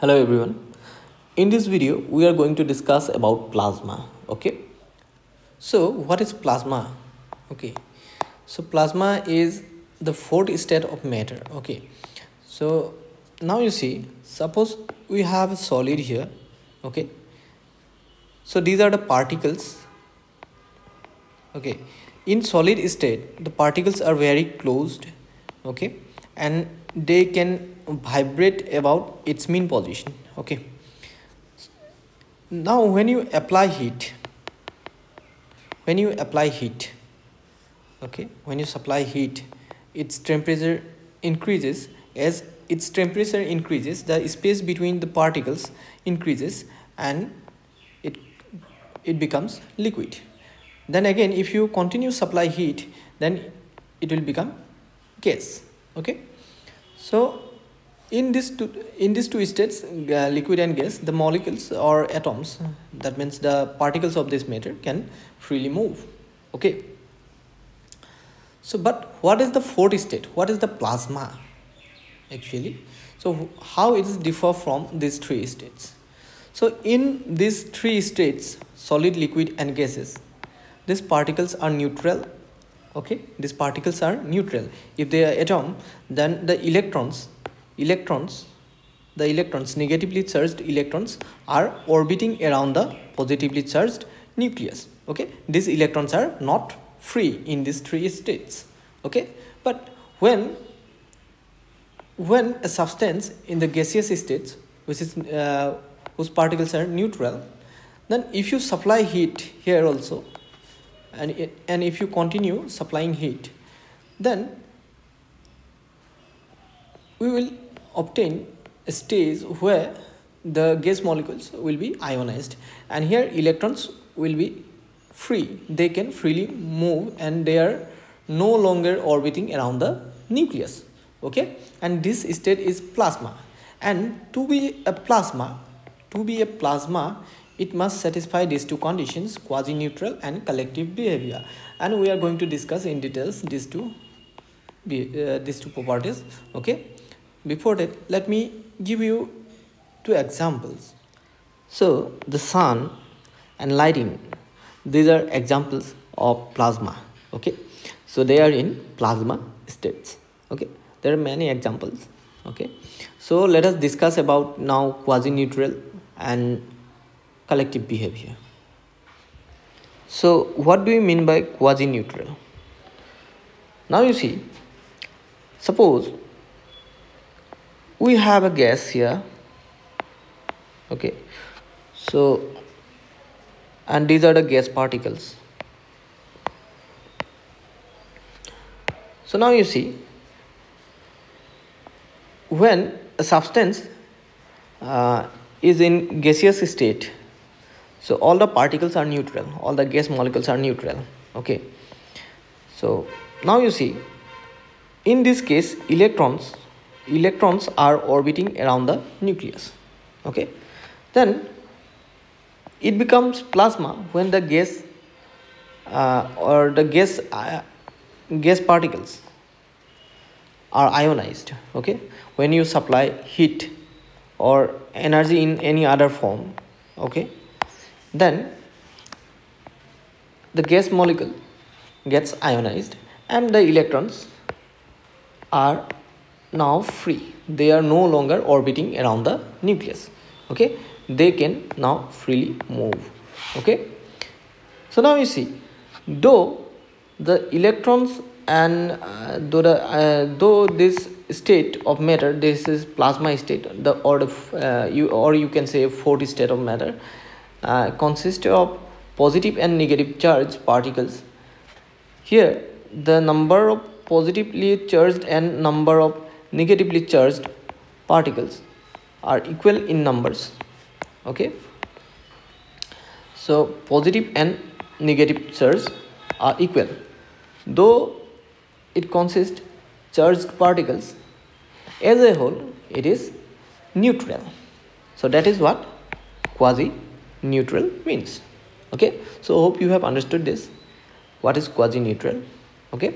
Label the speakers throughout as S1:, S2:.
S1: hello everyone. In this video we are going to discuss about plasma okay? So what is plasma? Okay. So plasma is the fourth state of matter okay? So now you see suppose we have a solid here okay? So these are the particles okay? In solid state the particles are very closed okay? And they can vibrate about its mean position okay? Now when you apply heat when you apply heat okay when you supply heat its temperature increases. As its temperature increases the space between the particles increases and it it becomes liquid. Then again if you continue supply heat then it will become gas okay so in this two in these two states uh, liquid and gas the molecules or atoms. That means the particles of this matter can freely move. Okay. So but what is the fourth state? What is the plasma actually? So how it is differ from these three states? So in these three states solid liquid and gases these particles are neutral okay these particles are neutral. If they are atom then the electrons electrons the electrons negatively charged electrons are orbiting around the positively charged nucleus. Okay these electrons are not free in these three states. Okay but when when a substance in the gaseous states which is uh, whose particles are neutral then if you supply heat here also and it, and if you continue supplying heat then we will obtain a stage where the gas molecules will be ionized. And here electrons will be free. They can freely move and they are no longer orbiting around the nucleus. Okay? And this state is plasma. And to be a plasma to be a plasma it must satisfy these two conditions quasi neutral and collective behavior. And we are going to discuss in details these two uh, these two properties okay? Before that let me give you two examples. So the sun and lighting these are examples of plasma okay? So they are in plasma states okay? There are many examples okay? So let us discuss about now quasi neutral and collective behavior. So what do we mean by quasi neutral now you see suppose we have a gas here okay? So and these are the gas particles. So now you see when a substance uh, is in gaseous state so all the particles are neutral. All the gas molecules are neutral. Okay. So now you see in this case electrons electrons are orbiting around the nucleus. Okay. Then it becomes plasma when the gas uh, or the gas uh, gas particles are ionized. Okay. When you supply heat or energy in any other form. Okay then the gas molecule gets ionized and the electrons are now free. They are no longer orbiting around the nucleus. Okay? They can now freely move. Okay? So now you see though the electrons and uh, though the uh, though this state of matter this is plasma state the or uh, you or you can say fourth state of matter uh, consists of positive and negative charge particles. Here the number of positively charged and number of negatively charged particles are equal in numbers. Okay? So positive and negative charge are equal. Though it consists charged particles as a whole it is neutral. So that is what quasi neutral means. Okay? So hope you have understood this. What is quasi neutral okay?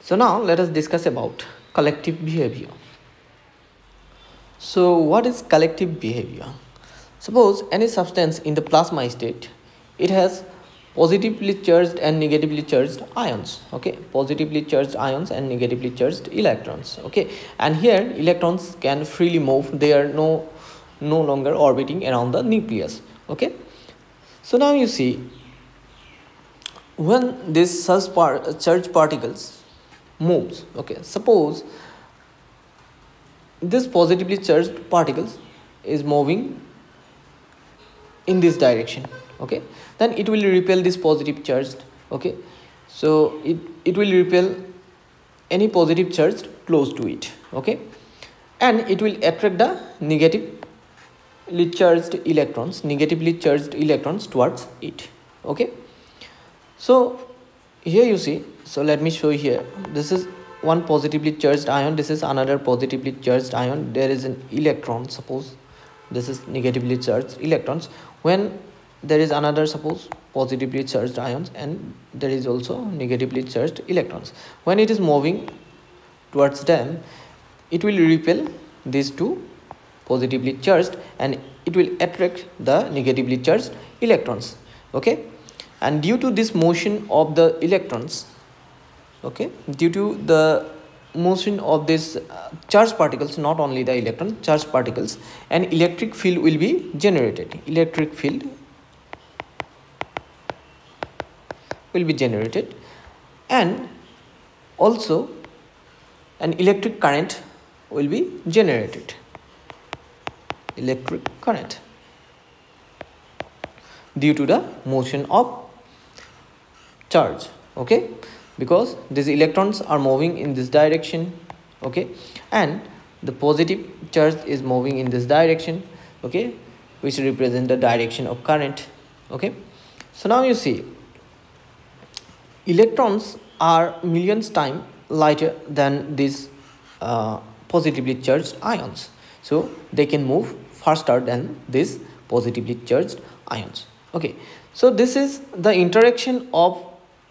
S1: So now let us discuss about collective behavior. So what is collective behavior? Suppose any substance in the plasma state it has positively charged and negatively charged ions okay? Positively charged ions and negatively charged electrons okay? And here electrons can freely move. They are no no longer orbiting around the nucleus okay? So now you see when this charge, part, charge particles moves okay? Suppose this positively charged particles is moving in this direction okay? Then it will repel this positive charge okay? So it it will repel any positive charge close to it okay? And it will attract the negatively charged electrons negatively charged electrons towards it okay? So here you see so let me show you here. This is one positively charged ion this is another positively charged ion. There is an electron suppose this is negatively charged electrons. When there is another suppose positively charged ions and there is also negatively charged electrons. When it is moving towards them it will repel these two positively charged and it will attract the negatively charged electrons okay? And due to this motion of the electrons okay? Due to the motion of this uh, charged particles not only the electron charged particles an electric field will be generated. Electric field will be generated and also an electric current will be generated electric current due to the motion of charge okay? Because these electrons are moving in this direction okay? And the positive charge is moving in this direction okay? Which represent the direction of current okay? So now you see electrons are millions times lighter than these uh, positively charged ions so they can move faster than these positively charged ions. Okay. So this is the interaction of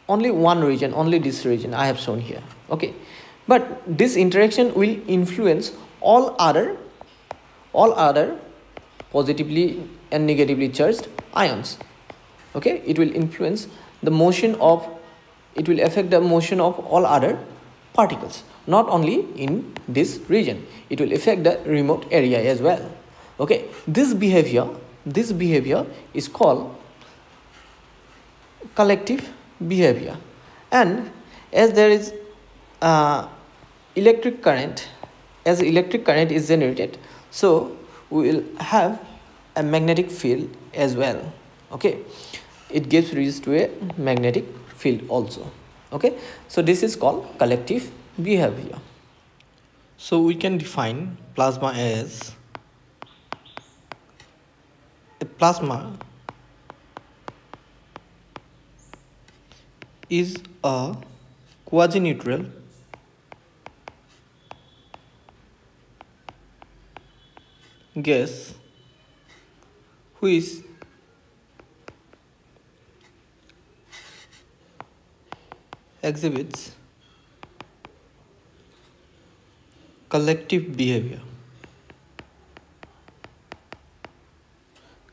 S1: only one region only this region i have shown here. Okay. But this interaction will influence all other all other positively and negatively charged ions. Okay. It will influence the motion of it will affect the motion of all other particles not only in this region. It will affect the remote area as well. Okay this behavior this behavior is called collective behavior. And as there is uh, electric current as electric current is generated so we will have a magnetic field as well. Okay it gives rise to a magnetic field also okay? So this is called collective behavior. So we can define plasma as a plasma is a quasi-neutral gas which exhibits collective behavior.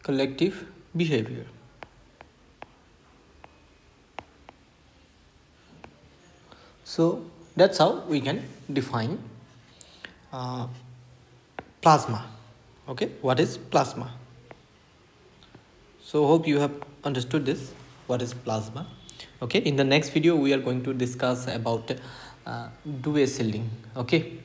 S1: Collective behavior. So that's how we can define uh, plasma. Okay? What is plasma? So hope you have understood this. What is plasma okay in the next video we are going to discuss about uh, shielding okay